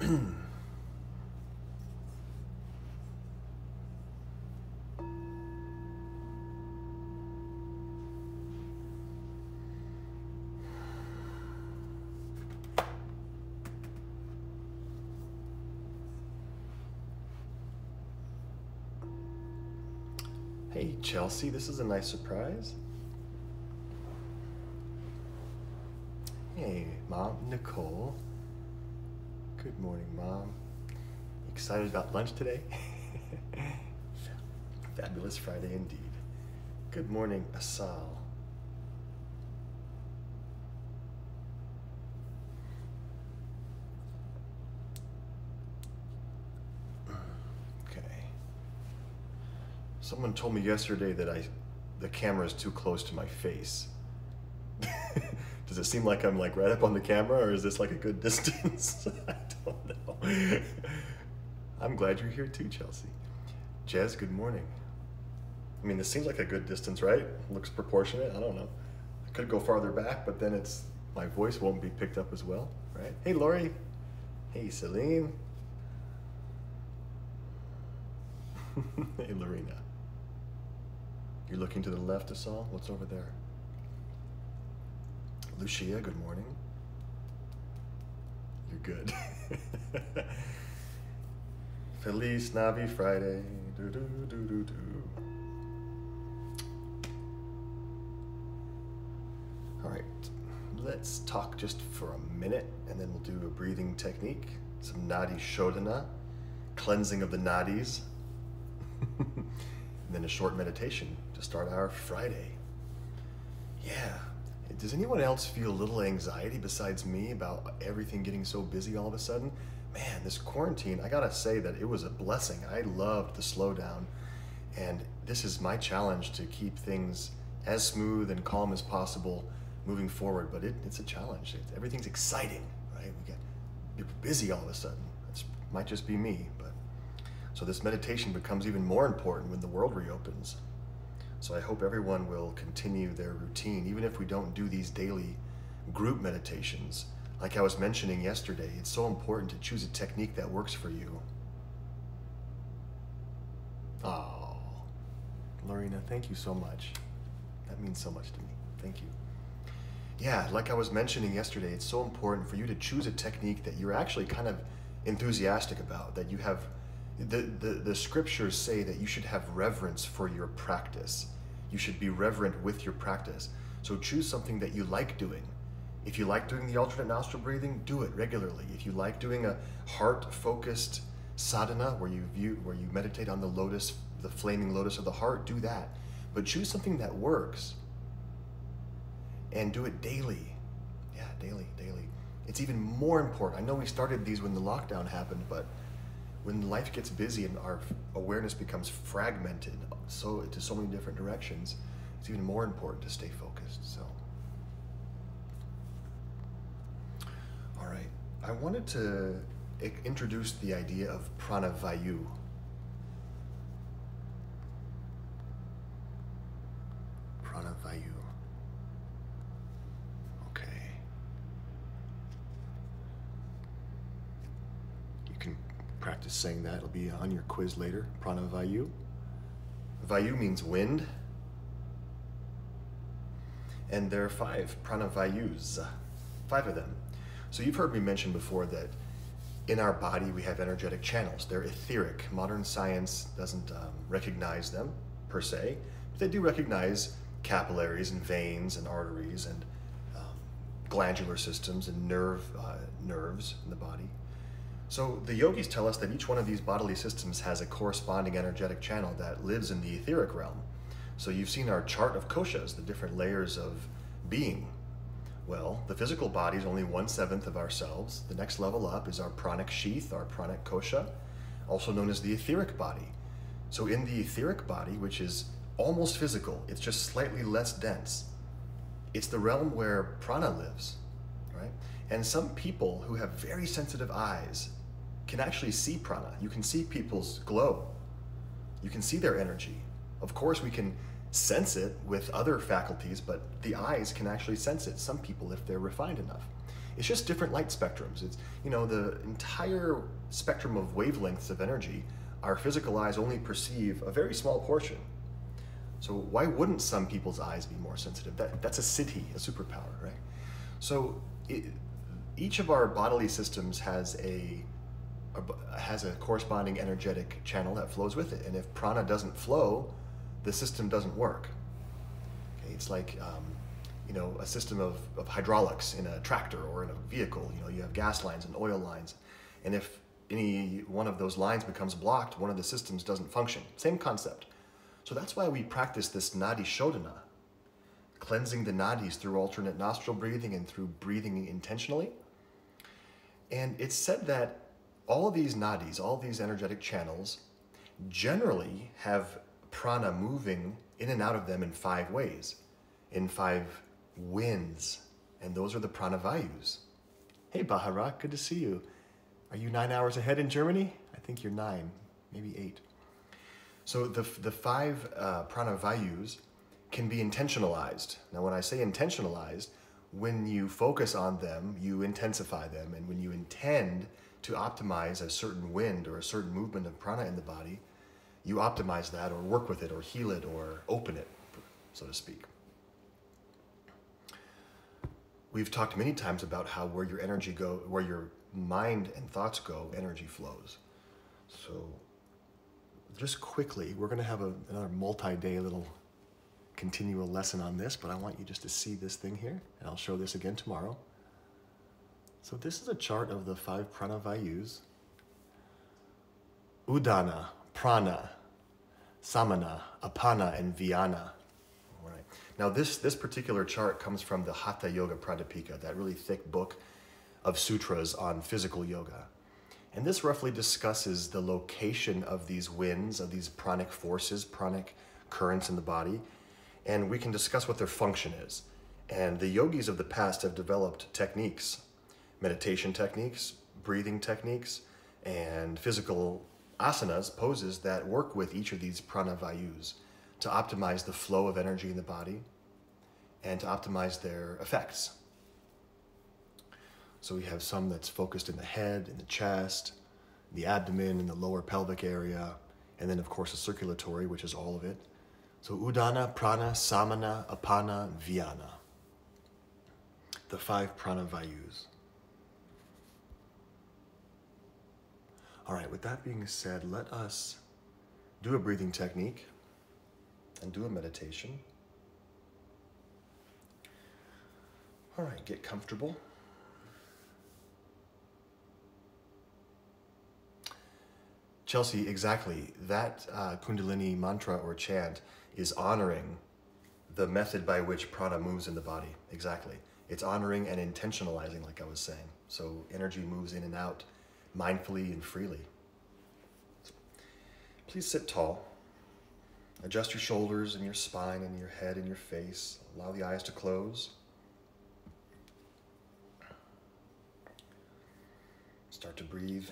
Hey, Chelsea, this is a nice surprise. Hey, Mom, Nicole. Good morning, Mom. Excited about lunch today? Fabulous Friday indeed. Good morning, Asal. Okay. Someone told me yesterday that I, the camera is too close to my face. Does it seem like I'm like right up on the camera or is this like a good distance? Don't know. I'm glad you're here too, Chelsea. Jez, good morning. I mean, this seems like a good distance, right? Looks proportionate. I don't know. I could go farther back, but then it's my voice won't be picked up as well, right? Hey, Lori. Hey, Celine. hey, Lorena. You're looking to the left, Asal? What's over there? Lucia, good morning. You're good. Feliz Navi Friday. Do, do, do, do, do. All right, let's talk just for a minute and then we'll do a breathing technique, some Nadi Shodhana, cleansing of the nadis, and then a short meditation to start our Friday. Yeah. Does anyone else feel a little anxiety besides me about everything getting so busy all of a sudden? Man, this quarantine, I gotta say that it was a blessing. I loved the slowdown. And this is my challenge to keep things as smooth and calm as possible moving forward. But it, it's a challenge. It, everything's exciting, right? We get you're busy all of a sudden. It might just be me, but so this meditation becomes even more important when the world reopens. So I hope everyone will continue their routine, even if we don't do these daily group meditations. Like I was mentioning yesterday, it's so important to choose a technique that works for you. Oh, Lorena, thank you so much. That means so much to me. Thank you. Yeah, like I was mentioning yesterday, it's so important for you to choose a technique that you're actually kind of enthusiastic about, that you have the, the, the scriptures say that you should have reverence for your practice. You should be reverent with your practice. So choose something that you like doing. If you like doing the alternate nostril breathing, do it regularly. If you like doing a heart-focused sadhana where you view, where you meditate on the lotus, the flaming lotus of the heart, do that. But choose something that works and do it daily. Yeah, daily, daily. It's even more important. I know we started these when the lockdown happened, but when life gets busy and our awareness becomes fragmented so to so many different directions, it's even more important to stay focused. So, all right, I wanted to introduce the idea of pranavayu. Okay. You can practice saying that. It'll be on your quiz later. Pranavayu. Vayu means wind. And there are five pranavayus, five of them. So you've heard me mention before that in our body we have energetic channels. They're etheric. Modern science doesn't um, recognize them per se, but they do recognize capillaries and veins and arteries and um, glandular systems and nerve uh, nerves in the body. So the yogis tell us that each one of these bodily systems has a corresponding energetic channel that lives in the etheric realm. So you've seen our chart of koshas, the different layers of being. Well, the physical body is only one seventh of ourselves. The next level up is our pranic sheath, our pranic kosha, also known as the etheric body. So in the etheric body, which is almost physical, it's just slightly less dense. It's the realm where prana lives, right? And some people who have very sensitive eyes can actually see prana. You can see people's glow. You can see their energy. Of course, we can sense it with other faculties, but the eyes can actually sense it, some people, if they're refined enough. It's just different light spectrums. It's, you know, the entire spectrum of wavelengths of energy, our physical eyes only perceive a very small portion. So why wouldn't some people's eyes be more sensitive? That, that's a siddhi, a superpower, right? So it, each of our bodily systems has a, a, has a corresponding energetic channel that flows with it. And if prana doesn't flow, the system doesn't work. Okay, it's like um, you know a system of, of hydraulics in a tractor or in a vehicle. You know you have gas lines and oil lines, and if any one of those lines becomes blocked, one of the systems doesn't function. Same concept. So that's why we practice this nadi shodhana, cleansing the nadis through alternate nostril breathing and through breathing intentionally. And it's said that all these nadis, all these energetic channels, generally have prana moving in and out of them in five ways, in five winds. And those are the prana vayus. Hey, Bahara, good to see you. Are you nine hours ahead in Germany? I think you're nine, maybe eight. So the, the five uh, prana can be intentionalized. Now, when I say intentionalized, when you focus on them, you intensify them. And when you intend to optimize a certain wind or a certain movement of prana in the body, you optimize that or work with it or heal it or open it, so to speak. We've talked many times about how where your energy go, where your mind and thoughts go, energy flows. So just quickly, we're going to have a, another multi-day little continual lesson on this, but I want you just to see this thing here, and I'll show this again tomorrow. So this is a chart of the five prana vayus. Udana, prana, samana, apana, and vyana. Now this, this particular chart comes from the Hatha Yoga Pradipika, that really thick book of sutras on physical yoga. And this roughly discusses the location of these winds, of these pranic forces, pranic currents in the body, and we can discuss what their function is. And the yogis of the past have developed techniques, meditation techniques, breathing techniques, and physical asanas, poses that work with each of these prana vayus to optimize the flow of energy in the body and to optimize their effects. So we have some that's focused in the head, in the chest, the abdomen, in the lower pelvic area, and then of course the circulatory, which is all of it. So Udana, Prana, Samana, Apana, Vyana. The five prana vayus. All right, with that being said, let us do a breathing technique and do a meditation. All right, get comfortable. Chelsea, exactly. That uh, Kundalini mantra or chant is honoring the method by which prana moves in the body. Exactly. It's honoring and intentionalizing, like I was saying. So energy moves in and out mindfully and freely. Please sit tall. Adjust your shoulders and your spine and your head and your face. Allow the eyes to close. Start to breathe.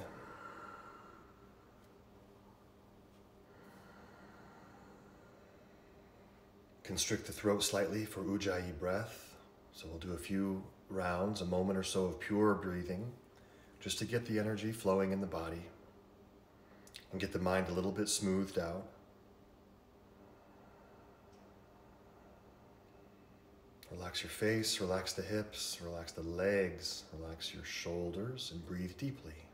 Constrict the throat slightly for Ujjayi breath. So we'll do a few rounds, a moment or so of pure breathing, just to get the energy flowing in the body and get the mind a little bit smoothed out. Relax your face, relax the hips, relax the legs, relax your shoulders, and breathe deeply.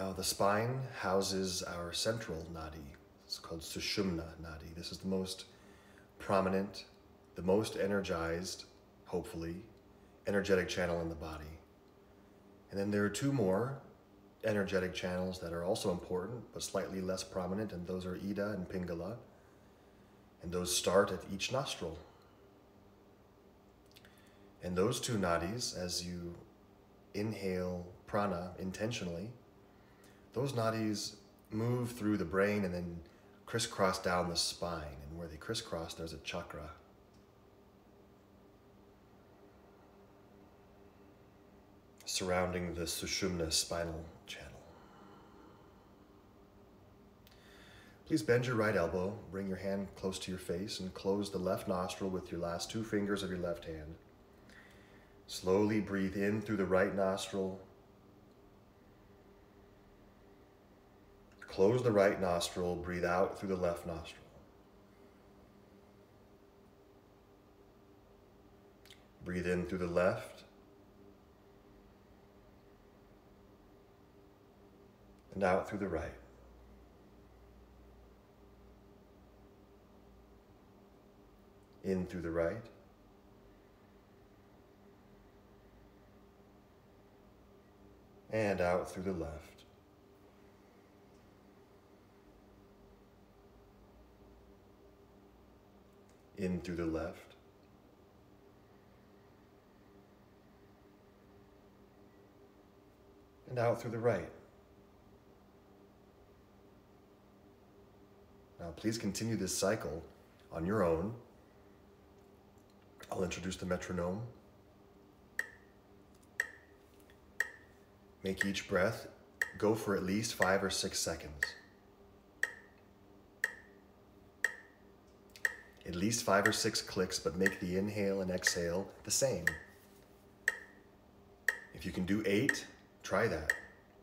Now, the spine houses our central nadi. It's called Sushumna nadi. This is the most prominent, the most energized, hopefully, energetic channel in the body. And then there are two more energetic channels that are also important, but slightly less prominent, and those are Ida and Pingala. And those start at each nostril. And those two nadis, as you inhale prana intentionally, those nadis move through the brain and then crisscross down the spine. And where they crisscross, there's a chakra. surrounding the Sushumna spinal channel. Please bend your right elbow, bring your hand close to your face, and close the left nostril with your last two fingers of your left hand. Slowly breathe in through the right nostril. Close the right nostril, breathe out through the left nostril. Breathe in through the left. And out through the right. In through the right. And out through the left. In through the left. and out through the right. Now, please continue this cycle on your own. I'll introduce the metronome. Make each breath go for at least five or six seconds. At least five or six clicks, but make the inhale and exhale the same. If you can do eight, Try that.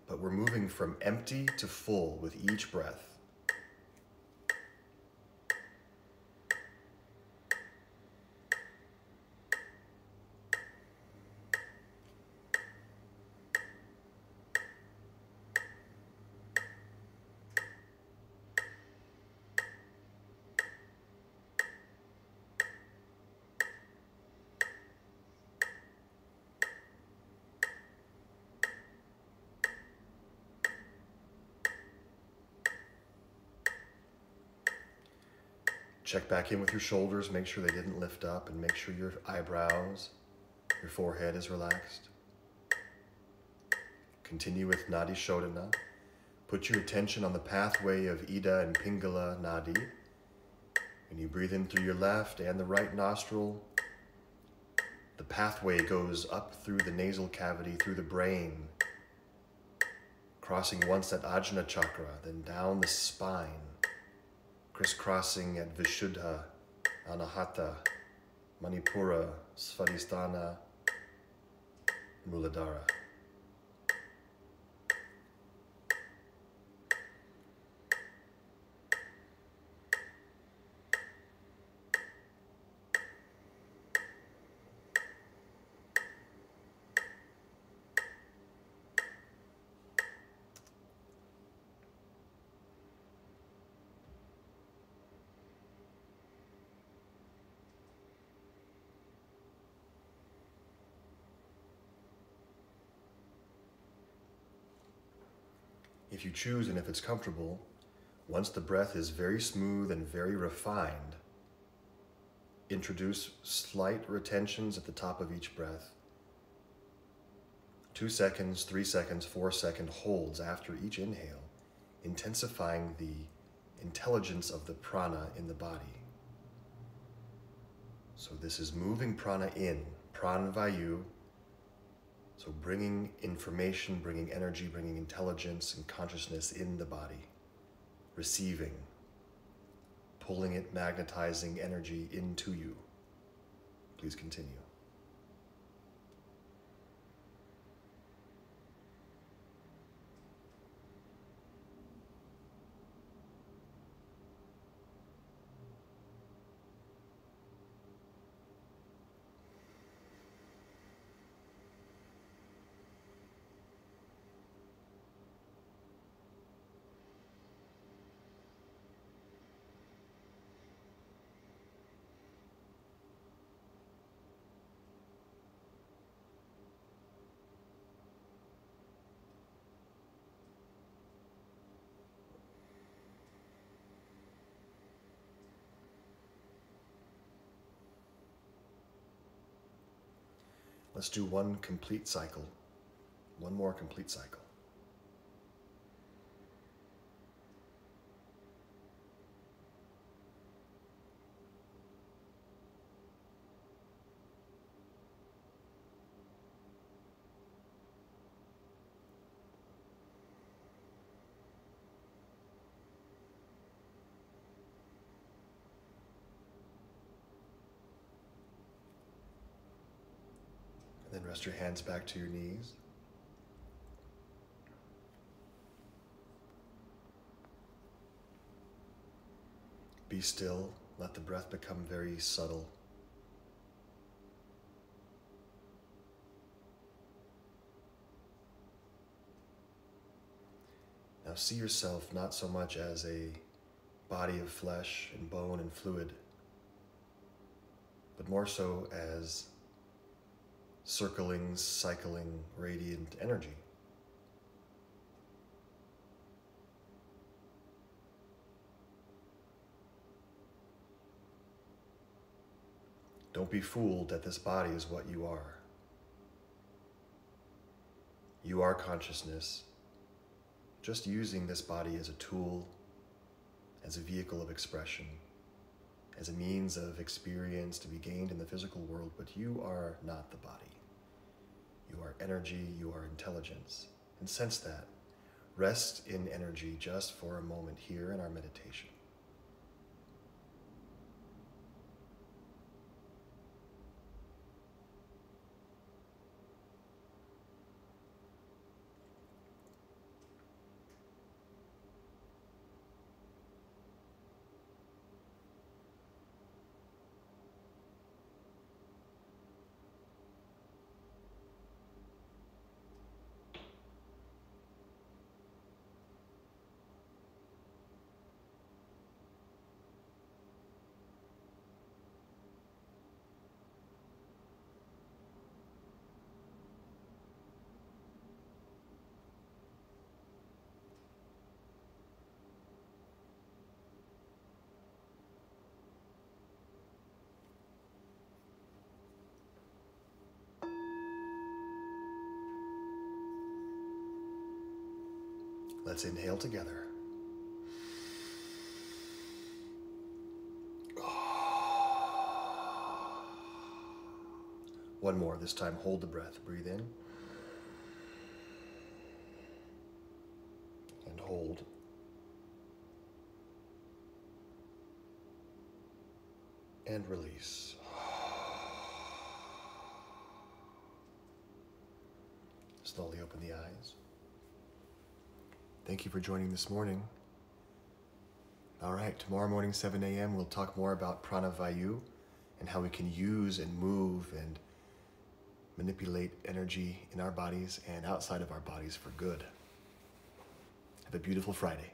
But we're moving from empty to full with each breath. Check back in with your shoulders, make sure they didn't lift up, and make sure your eyebrows, your forehead is relaxed. Continue with Nadi Shodhana. Put your attention on the pathway of Ida and Pingala Nadi. When you breathe in through your left and the right nostril, the pathway goes up through the nasal cavity, through the brain, crossing once at Ajna chakra, then down the spine crisscrossing at Vishuddha, Anahata, Manipura, Svadhisthana, Muladhara. If you choose and if it's comfortable, once the breath is very smooth and very refined, introduce slight retentions at the top of each breath. Two seconds, three seconds, four second holds after each inhale, intensifying the intelligence of the prana in the body. So this is moving prana in, pranavayu, so bringing information, bringing energy, bringing intelligence and consciousness in the body, receiving, pulling it, magnetizing energy into you. Please continue. Let's do one complete cycle, one more complete cycle. Then rest your hands back to your knees. Be still. Let the breath become very subtle. Now see yourself not so much as a body of flesh and bone and fluid, but more so as circling, cycling, radiant energy. Don't be fooled that this body is what you are. You are consciousness, just using this body as a tool, as a vehicle of expression, as a means of experience to be gained in the physical world, but you are not the body. You are energy, you are intelligence. And sense that. Rest in energy just for a moment here in our meditation. Let's inhale together. One more. This time, hold the breath. Breathe in. And hold. And release. Slowly open the eyes. Thank you for joining this morning. All right, tomorrow morning, 7 a.m., we'll talk more about pranavayu and how we can use and move and manipulate energy in our bodies and outside of our bodies for good. Have a beautiful Friday.